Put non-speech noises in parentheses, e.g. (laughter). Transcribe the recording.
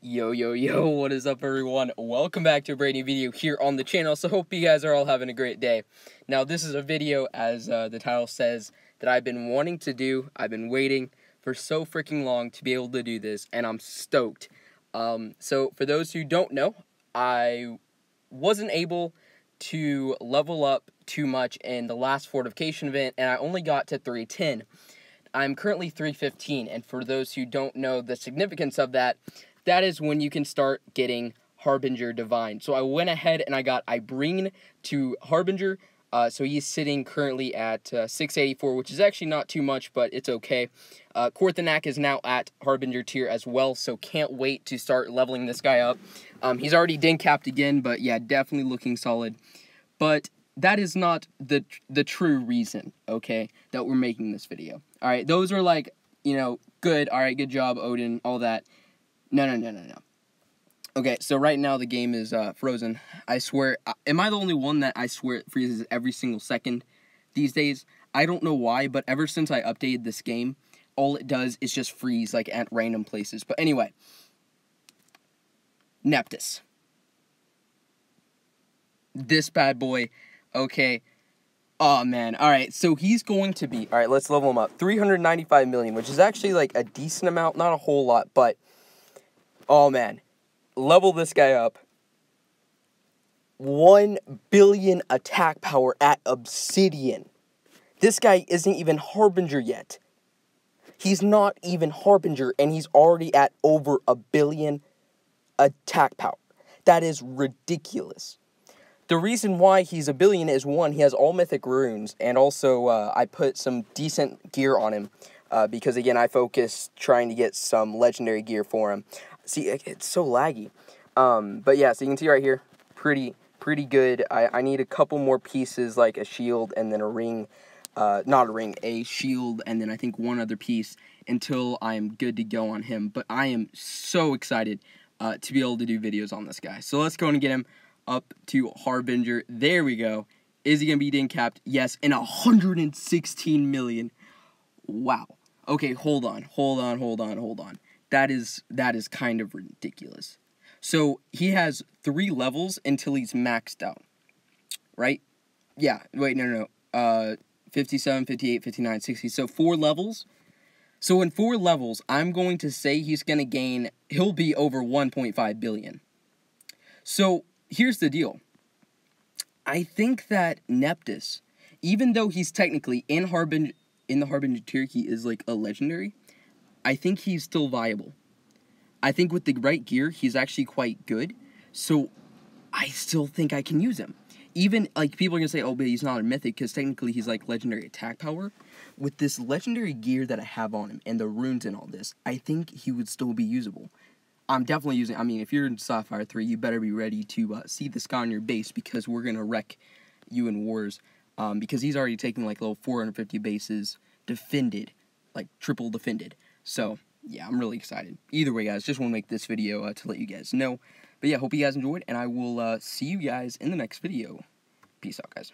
Yo, yo, yo, (laughs) what is up, everyone? Welcome back to a brand new video here on the channel. So, hope you guys are all having a great day. Now, this is a video, as uh, the title says, that I've been wanting to do. I've been waiting for so freaking long to be able to do this, and I'm stoked. Um, so, for those who don't know, I wasn't able to level up too much in the last fortification event, and I only got to 310. I'm currently 315, and for those who don't know the significance of that, that is when you can start getting Harbinger Divine. So I went ahead and I got Ibreen to Harbinger. Uh, so he's sitting currently at uh, 684, which is actually not too much, but it's okay. Uh, Korthanak is now at Harbinger tier as well, so can't wait to start leveling this guy up. Um, he's already din capped again, but yeah, definitely looking solid. But that is not the the true reason, okay, that we're making this video. All right, those are like, you know, good. All right, good job, Odin, all that. No, no, no, no, no. Okay, so right now the game is uh, frozen. I swear, uh, am I the only one that I swear it freezes every single second these days? I don't know why, but ever since I updated this game, all it does is just freeze like at random places. But anyway, Neptus. This bad boy, okay. Oh man, all right. So he's going to be all right. Let's level him up. Three hundred ninety-five million, which is actually like a decent amount, not a whole lot, but Oh man, level this guy up. 1 billion attack power at Obsidian. This guy isn't even Harbinger yet. He's not even Harbinger, and he's already at over a billion attack power. That is ridiculous. The reason why he's a billion is one, he has all mythic runes, and also uh, I put some decent gear on him. Uh, because again, I focus trying to get some legendary gear for him. See, it's so laggy. Um, but yeah, so you can see right here, pretty pretty good. I, I need a couple more pieces, like a shield and then a ring. Uh, not a ring, a shield, and then I think one other piece until I'm good to go on him. But I am so excited uh, to be able to do videos on this guy. So let's go and get him up to Harbinger. There we go. Is he going to be din capped? Yes, and 116 million. Wow. Okay, hold on, hold on, hold on, hold on that is that is kind of ridiculous. So he has three levels until he's maxed out. Right? Yeah. Wait, no, no, no. Uh, 57, 58, 59, 60. So four levels. So in four levels, I'm going to say he's going to gain, he'll be over 1.5 billion. So here's the deal. I think that Neptus, even though he's technically in Harbin in the Harbinger tier, he is like a legendary. I think he's still viable. I think with the right gear, he's actually quite good. So I still think I can use him. Even like people are gonna say, oh, but he's not a mythic because technically he's like legendary attack power. With this legendary gear that I have on him and the runes and all this, I think he would still be usable. I'm definitely using. I mean, if you're in Sapphire three, you better be ready to uh, see this guy on your base because we're gonna wreck you in wars. Um, because he's already taking like little 450 bases defended, like triple defended. So, yeah, I'm really excited. Either way, guys, just want to make this video uh, to let you guys know. But yeah, hope you guys enjoyed, and I will uh, see you guys in the next video. Peace out, guys.